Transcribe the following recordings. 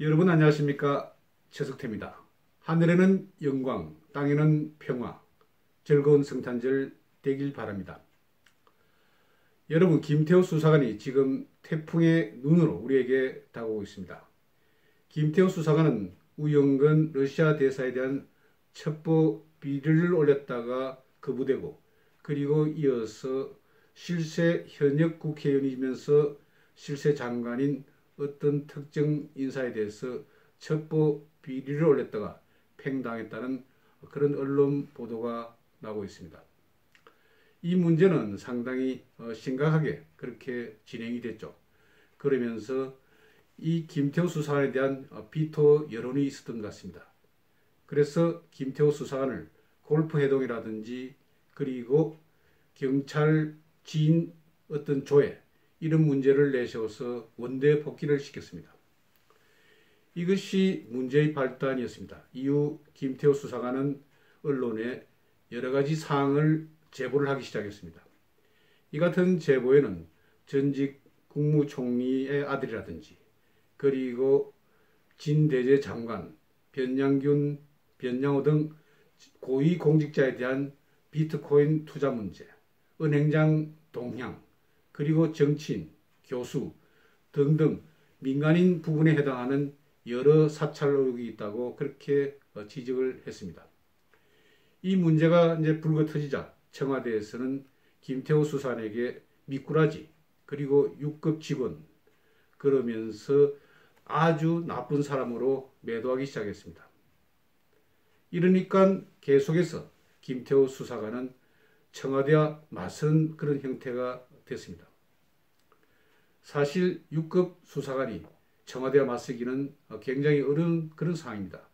여러분 안녕하십니까 최석태입니다. 하늘에는 영광, 땅에는 평화, 즐거운 성탄절 되길 바랍니다. 여러분 김태호 수사관이 지금 태풍의 눈으로 우리에게 다가오고 있습니다. 김태호 수사관은 우영근 러시아 대사에 대한 첩보 비리를 올렸다가 거부되고 그리고 이어서 실세 현역 국회의원이면서 실세 장관인 어떤 특정 인사에 대해서 첩보 비리를 올렸다가 팽당했다는 그런 언론 보도가 나오고 있습니다. 이 문제는 상당히 어, 심각하게 그렇게 진행이 됐죠. 그러면서 이 김태호 수사관에 대한 어, 비토 여론이 있었던 것 같습니다. 그래서 김태호 수사관을 골프 해동이라든지 그리고 경찰 지인 어떤 조회 이런 문제를 내세워서 원대 복귀를 시켰습니다. 이것이 문제의 발단이었습니다. 이후 김태호 수사관은 언론에 여러 가지 사항을 제보를 하기 시작했습니다. 이 같은 제보에는 전직 국무총리의 아들이라든지 그리고 진대제 장관, 변양균, 변양호 등 고위 공직자에 대한 비트코인 투자 문제, 은행장 동향, 그리고 정치인, 교수 등등 민간인 부분에 해당하는 여러 사찰 의혹이 있다고 그렇게 어, 지적을 했습니다. 이 문제가 이제 불거 터지자 청와대에서는 김태호 수사관에게 미꾸라지 그리고 6급 직원 그러면서 아주 나쁜 사람으로 매도하기 시작했습니다. 이러니까 계속해서 김태호 수사관은 청와대와 맞선 그런 형태가 됐습니다. 사실 6급 수사관이 청와대와 맞서기는 굉장히 어려운 그런 상황입니다.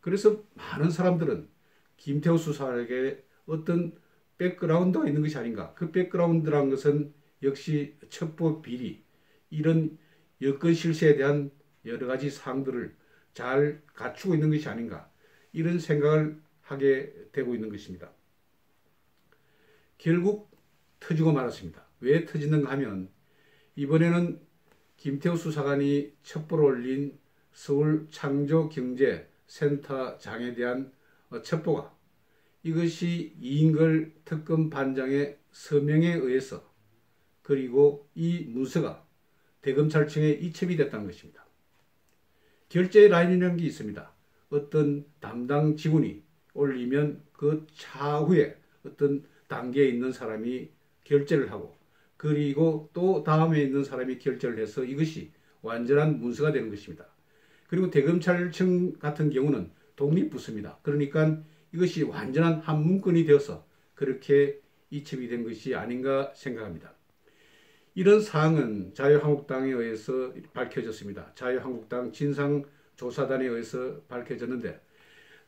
그래서 많은 사람들은 김태호 수사관에게 어떤 백그라운드가 있는 것이 아닌가. 그 백그라운드란 것은 역시 첩보 비리, 이런 여건 실세에 대한 여러 가지 사항들을 잘 갖추고 있는 것이 아닌가. 이런 생각을 하게 되고 있는 것입니다. 결국 터지고 말았습니다. 왜 터지는가 하면 이번에는 김태우 수사관이 첩보를 올린 서울 창조경제센터장에 대한 첩보가 이것이 이인걸 특검 반장의 서명에 의해서 그리고 이 문서가 대검찰청에 이첩이 됐다는 것입니다. 결제 라인이라는 게 있습니다. 어떤 담당 직원이 올리면 그 차후에 어떤 단계에 있는 사람이 결제를 하고 그리고 또 다음에 있는 사람이 결제를 해서 이것이 완전한 문서가 되는 것입니다. 그리고 대검찰청 같은 경우는 독립부서입니다. 그러니까 이것이 완전한 한 문건이 되어서 그렇게 이첩이 된 것이 아닌가 생각합니다. 이런 사항은 자유한국당에 의해서 밝혀졌습니다. 자유한국당 진상조사단에 의해서 밝혀졌는데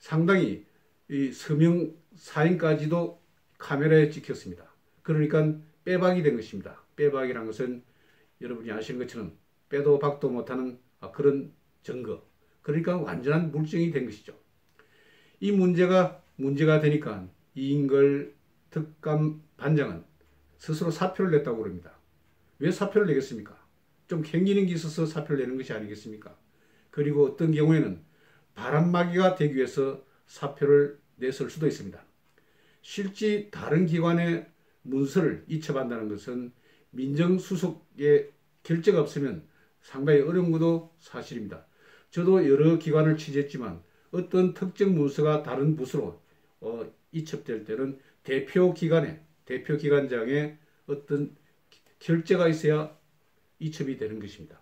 상당히 이 서명 사인까지도 카메라에 찍혔습니다. 그러니까 빼박이 된 것입니다. 빼박이란 것은 여러분이 아시는 것처럼 빼도 박도 못하는 그런 증거. 그러니까 완전한 물증이 된 것이죠. 이 문제가 문제가 되니까 이인걸 특감 반장은 스스로 사표를 냈다고 그럽니다. 왜 사표를 내겠습니까? 좀 캥기는 게 있어서 사표를 내는 것이 아니겠습니까? 그리고 어떤 경우에는 바람막이가 되기 위해서 사표를 냈을 수도 있습니다. 실제 다른 기관의 문서를 이첩한다는 것은 민정수석의 결재가 없으면 상당히 어려운 것도 사실입니다. 저도 여러 기관을 취재했지만 어떤 특정 문서가 다른 부서로 어, 이첩될 때는 대표 기관에 대표 기관장의 어떤 결재가 있어야 이첩이 되는 것입니다.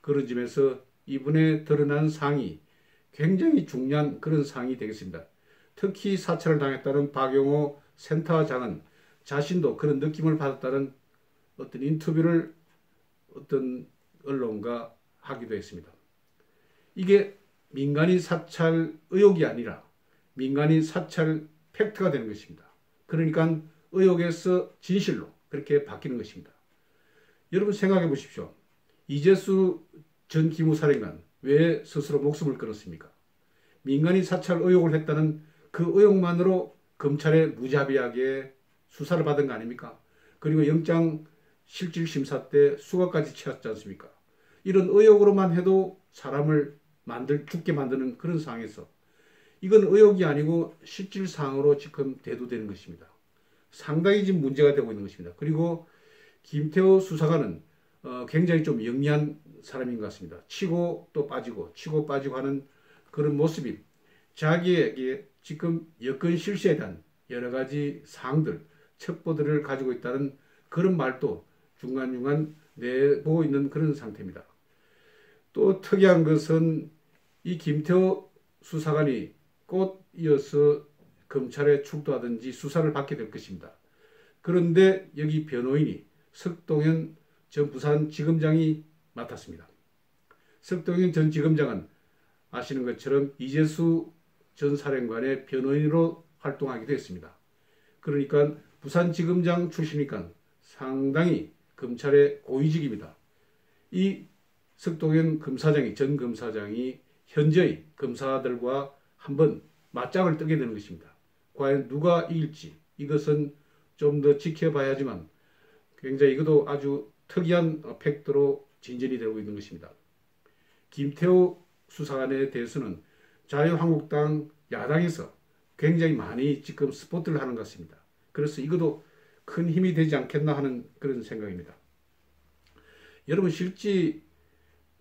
그런 점에서 이번에 드러난 상이 굉장히 중요한 그런 상이 되겠습니다. 특히 사찰을 당했다는 박용호 센터장은 자신도 그런 느낌을 받았다는 어떤 인터뷰를 어떤 언론과 하기도 했습니다. 이게 민간인 사찰 의혹이 아니라 민간인 사찰 팩트가 되는 것입니다. 그러니까 의혹에서 진실로 그렇게 바뀌는 것입니다. 여러분 생각해 보십시오. 이재수 전 기무사령관 왜 스스로 목숨을 끊었습니까? 민간인 사찰 의혹을 했다는 그 의혹만으로 검찰에 무자비하게 수사를 받은 거 아닙니까? 그리고 영장 실질 심사 때 수감까지 채웠지 않습니까? 이런 의혹으로만 해도 사람을 만들 죽게 만드는 그런 상황에서 이건 의혹이 아니고 실질 상으로 지금 대두되는 것입니다. 상당히 지금 문제가 되고 있는 것입니다. 그리고 김태호 수사관은 어, 굉장히 좀 영리한 사람인 것 같습니다. 치고 또 빠지고 치고 빠지고 하는 그런 모습이 자기에게 지금 여권 실시에 대한 여러 가지 사항들, 첩보들을 가지고 있다는 그런 말도 중간중간 내보고 있는 그런 상태입니다. 또 특이한 것은 이 김태호 수사관이 곧 이어서 검찰에 출두하든지 수사를 받게 될 것입니다. 그런데 여기 변호인이 석동현 전 부산지검장이 맡았습니다. 석동현 전 지검장은 아시는 것처럼 이재수 전 사령관의 변호인으로 활동하기도 했습니다. 그러니까 부산지검장 출신이니까 상당히 검찰의 고위직입니다. 이 석동현 검사장이 전 검사장이 현재의 검사들과 한번 맞짱을 뜨게 되는 것입니다. 과연 누가 이길지 이것은 좀 더 지켜봐야 지만 굉장히 이것도 아주 특이한 팩트로 진전이 되고 있는 것입니다. 김태호 수사관에 대해서는 자유한국당 야당에서 굉장히 많이 지금 스포트를 하는 것 같습니다. 그래서 이것도 큰 힘이 되지 않겠나 하는 그런 생각입니다. 여러분 실제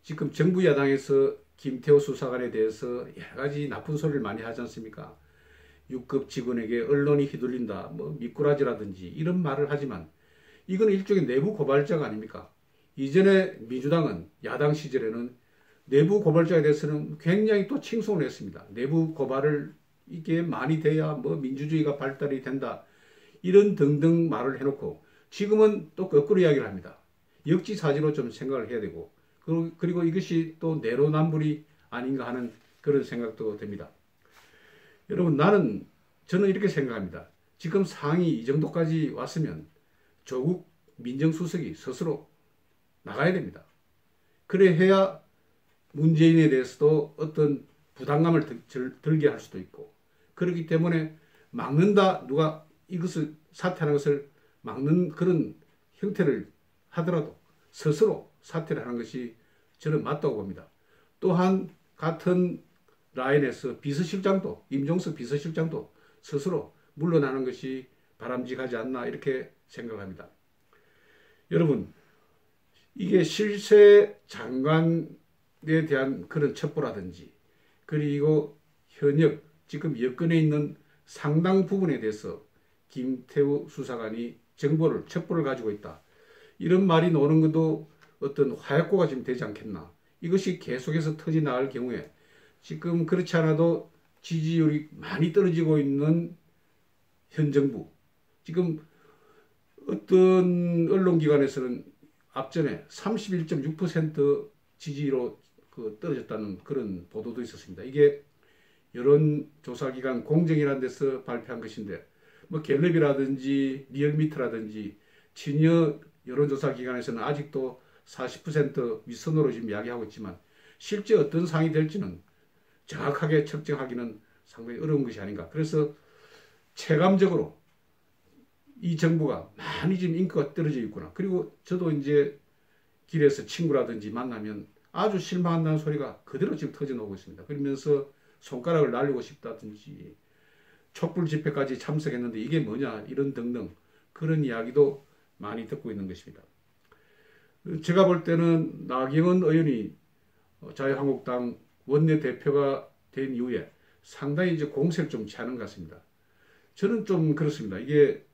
지금 정부 야당에서 김태호 수사관에 대해서 여러 가지 나쁜 소리를 많이 하지 않습니까? 6급 직원에게 언론이 휘둘린다, 뭐 미꾸라지라든지 이런 말을 하지만 이건 일종의 내부 고발자가 아닙니까? 이전에 민주당은 야당 시절에는 내부 고발자에 대해서는 굉장히 또 칭송을 했습니다. 내부 고발을 이게 많이 돼야 뭐 민주주의가 발달이 된다. 이런 등등 말을 해놓고 지금은 또 거꾸로 이야기를 합니다. 역지사지로 좀 생각을 해야 되고 그리고 이것이 또 내로남불이 아닌가 하는 그런 생각도 듭니다. 여러분 나는 저는 이렇게 생각합니다. 지금 상황이 이 정도까지 왔으면 조국 민정수석이 스스로 나가야 됩니다. 그래 해야 문재인에 대해서도 어떤 부담감을 들게 할 수도 있고 그렇기 때문에 막는다 누가 이것을 사퇴하는 것을 막는 그런 형태를 하더라도 스스로 사퇴를 하는 것이 저는 맞다고 봅니다. 또한 같은 라인에서 비서실장도 임종석 비서실장도 스스로 물러나는 것이 바람직하지 않나 이렇게 생각합니다. 여러분 이게 실세 장관에 대한 그런 첩보라든지 그리고 현역 지금 여건에 있는 상당 부분에 대해서 김태우 수사관이 정보를 첩보를 가지고 있다. 이런 말이 나오는 것도 어떤 화약고가 지금 되지 않겠나. 이것이 계속해서 터져 나갈 경우에 지금 그렇지 않아도 지지율이 많이 떨어지고 있는 현 정부. 지금 어떤 언론기관에서는 앞전에 31.6% 지지로 그 떨어졌다는 그런 보도도 있었습니다. 이게 여론조사기관 공정이라는 데서 발표한 것인데 뭐 갤럽이라든지 리얼미터라든지 친여 여론조사 기관에서는 아직도 40% 윗선으로 지금 이야기하고 있지만 실제 어떤 상이 될지는 정확하게 측정하기는 상당히 어려운 것이 아닌가. 그래서 체감적으로 이 정부가 많이 지금 인기가 떨어져 있구나. 그리고 저도 이제 길에서 친구라든지 만나면 아주 실망한다는 소리가 그대로 지금 터져 나오고 있습니다. 그러면서 손가락을 날리고 싶다든지 촛불 집회까지 참석했는데 이게 뭐냐 이런 등등 그런 이야기도 많이 듣고 있는 것입니다. 제가 볼 때는 나경원 의원이 자유한국당 원내대표가 된 이후에 상당히 이제 공세를 좀 취하는 것 같습니다. 저는 좀 그렇습니다. 이게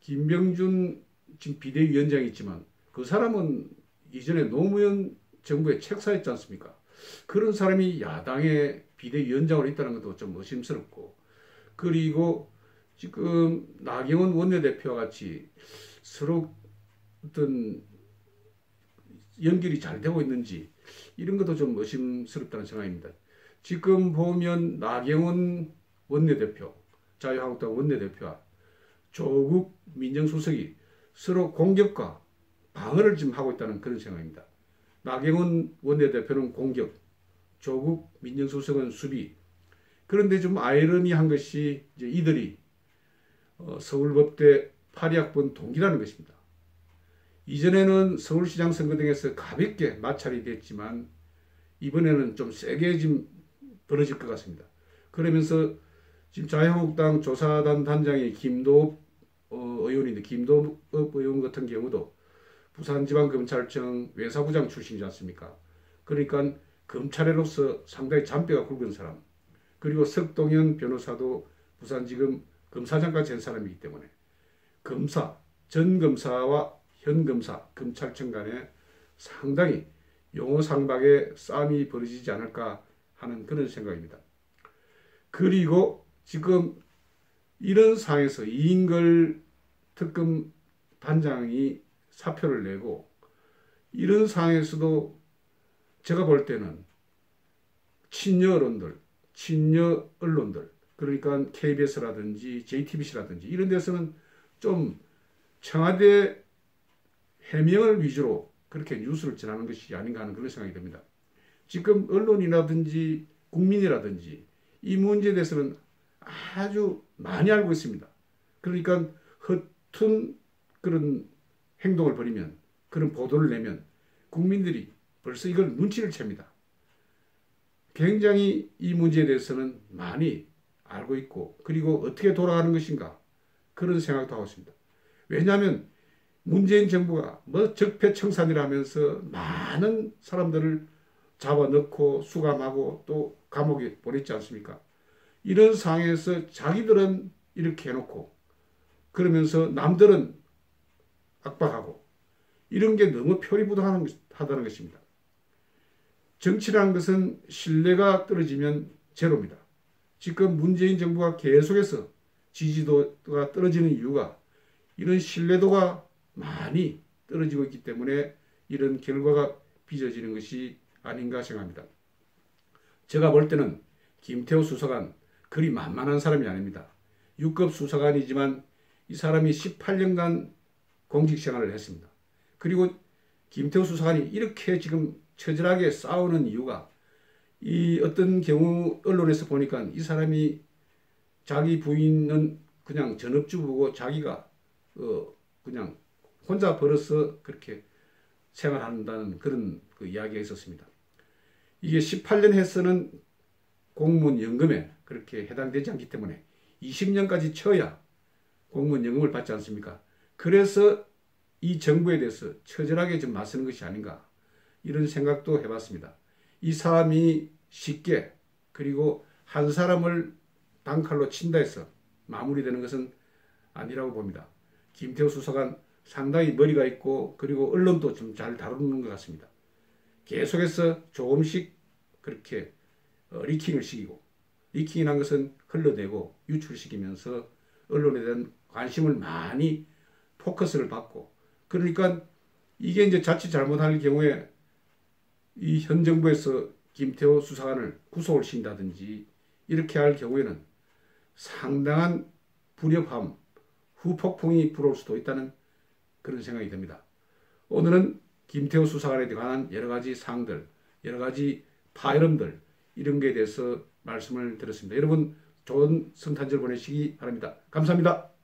김병준 지금 비대위원장이 있지만 그 사람은 이전에 노무현 정부의 책사였지 않습니까? 그런 사람이 야당의 비대위원장으로 있다는 것도 좀 의심스럽고 그리고 지금 나경원 원내대표와 같이 서로 어떤 연결이 잘 되고 있는지 이런 것도 좀 의심스럽다는 생각입니다. 지금 보면 나경원 원내대표, 자유한국당 원내대표와 조국 민정수석이 서로 공격과 방어를 지금 하고 있다는 그런 생각입니다. 나경원 원내대표는 공격, 조국 민정수석은 수비. 그런데 좀 아이러니한 것이 이제 이들이 어, 서울법대 8학번 동기라는 것입니다. 이전에는 서울시장 선거 등에서 가볍게 마찰이 됐지만 이번에는 좀 세게 지금 벌어질 것 같습니다. 그러면서 지금 자유한국당 조사단 단장이 김도읍 어, 의원인데 김도읍 의원 같은 경우도 부산지방검찰청 외사부장 출신이지 않습니까? 그러니까 검찰에로서 상당히 잔뼈가 굵은 사람 그리고 석동현 변호사도 부산지검 검사장까지 한 사람이기 때문에 검사, 전 검사와 현 검사, 검찰청 간에 상당히 용어상박의 싸움이 벌어지지 않을까 하는 그런 생각입니다. 그리고 지금 이런 상황에서 이인걸 특검 반장이 사표를 내고 이런 상황에서도 제가 볼 때는 친여 언론들, 친여 언론들 그러니까 KBS라든지 JTBC라든지 이런 데서는 좀 청와대 해명을 위주로 그렇게 뉴스를 전하는 것이 아닌가 하는 그런 생각이 듭니다. 지금 언론이라든지 국민이라든지 이 문제에 대해서는 아주 많이 알고 있습니다. 그러니까 허튼 그런 행동을 벌이면 그런 보도를 내면 국민들이 벌써 이걸 눈치를 챕니다. 굉장히 이 문제에 대해서는 많이 알고 있고 그리고 어떻게 돌아가는 것인가 그런 생각도 하고 있습니다. 왜냐하면 문재인 정부가 뭐 적폐청산이라면서 많은 사람들을 잡아넣고 수감하고 또 감옥에 보냈지 않습니까? 이런 상황에서 자기들은 이렇게 해놓고 그러면서 남들은 압박하고 이런 게 너무 표리부동하다는 것입니다. 정치라는 것은 신뢰가 떨어지면 제로입니다. 지금 문재인 정부가 계속해서 지지도가 떨어지는 이유가 이런 신뢰도가 많이 떨어지고 있기 때문에 이런 결과가 빚어지는 것이 아닌가 생각합니다. 제가 볼 때는 김태호 수사관 그리 만만한 사람이 아닙니다. 6급 수사관이지만 이 사람이 18년간 공직 생활을 했습니다. 그리고 김태호 수사관이 이렇게 지금 처절하게 싸우는 이유가 이 어떤 경우 언론에서 보니까 이 사람이 자기 부인은 그냥 전업주부고 자기가 어 그냥 혼자 벌어서 그렇게 생활한다는 그런 그 이야기가 있었습니다. 이게 18년 해서는 공무원 연금에 그렇게 해당되지 않기 때문에 20년까지 쳐야 공무원 연금을 받지 않습니까? 그래서 이 정부에 대해서 처절하게 좀 맞서는 것이 아닌가 이런 생각도 해봤습니다. 이 사람이 쉽게 그리고 한 사람을 단칼로 친다 해서 마무리되는 것은 아니라고 봅니다. 김태우 수사관 상당히 머리가 있고 그리고 언론도 좀 잘 다루는 것 같습니다. 계속해서 조금씩 그렇게 어, 리킹을 시키고 리킹이란 것은 흘러내고 유출시키면서 언론에 대한 관심을 많이 포커스를 받고 그러니까 이게 이제 자칫 잘못할 경우에 이 현 정부에서 김태호 수사관을 구속을 시킨다든지 이렇게 할 경우에는 상당한 불협함, 후폭풍이 불어올 수도 있다는 그런 생각이 듭니다. 오늘은 김태호 수사관에 관한 여러 가지 사항들, 여러 가지 파열음들 이런 것에 대해서 말씀을 드렸습니다. 여러분 좋은 성탄절 보내시기 바랍니다. 감사합니다.